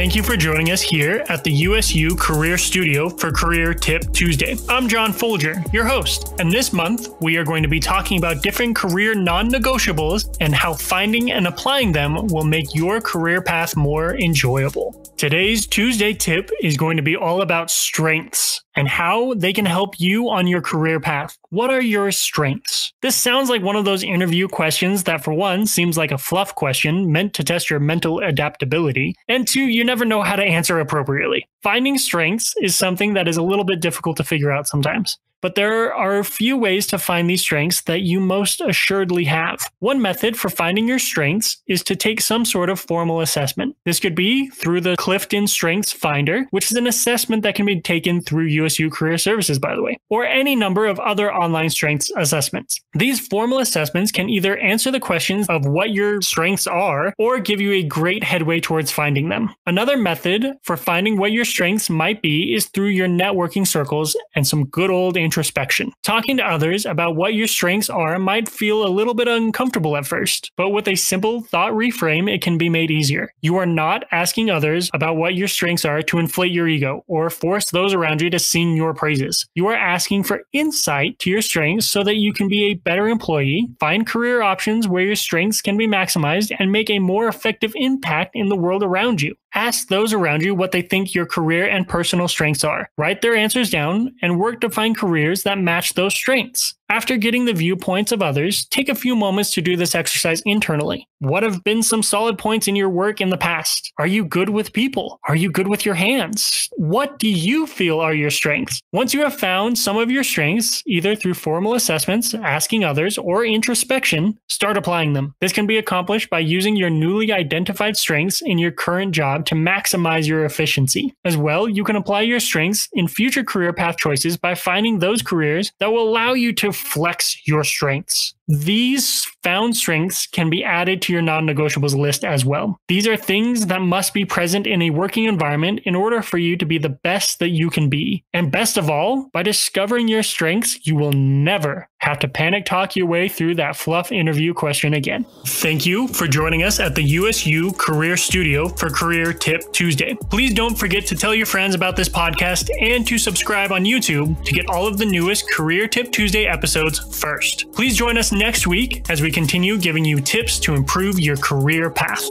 Thank you for joining us here at the USU Career Studio for Career Tip Tuesday. I'm John Foulger, your host, and this month we are going to be talking about different career non negotiables and how finding and applying them will make your career path more enjoyable. Today's Tuesday tip is going to be all about strengths and how they can help you on your career path. What are your strengths? This sounds like one of those interview questions that, for one, seems like a fluff question meant to test your mental adaptability, and two, you never know how to answer appropriately. Finding strengths is something that is a little bit difficult to figure out sometimes. But there are a few ways to find these strengths that you most assuredly have. One method for finding your strengths is to take some sort of formal assessment. This could be through the Clifton Strengths Finder, which is an assessment that can be taken through USU Career Services, by the way, or any number of other online strengths assessments. These formal assessments can either answer the questions of what your strengths are or give you a great headway towards finding them. Another method for finding what your strengths might be is through your networking circles and some good old introspection. Talking to others about what your strengths are might feel a little bit uncomfortable at first, but with a simple thought reframe, it can be made easier. You are not asking others about what your strengths are to inflate your ego or force those around you to sing your praises. You are asking for insight to your strengths so that you can be a better employee, find career options where your strengths can be maximized, and make a more effective impact in the world around you. Ask those around you what they think your career and personal strengths are. Write their answers down and work to find careers that match those strengths. After getting the viewpoints of others, take a few moments to do this exercise internally. What have been some solid points in your work in the past? Are you good with people? Are you good with your hands? What do you feel are your strengths? Once you have found some of your strengths, either through formal assessments, asking others, or introspection, start applying them. This can be accomplished by using your newly identified strengths in your current job to maximize your efficiency. As well, you can apply your strengths in future career path choices by finding those careers that will allow you to flex your strengths. These found strengths can be added to your non negotiables list as well. These are things that must be present in a working environment in order for you to be the best that you can be. And best of all, by discovering your strengths, you will never have to panic talk your way through that fluff interview question again. Thank you for joining us at the USU Career Studio for Career Tip Tuesday. Please don't forget to tell your friends about this podcast and to subscribe on YouTube to get all of the newest Career Tip Tuesday episodes first. Please join us next week as we continue giving you tips to improve your career path.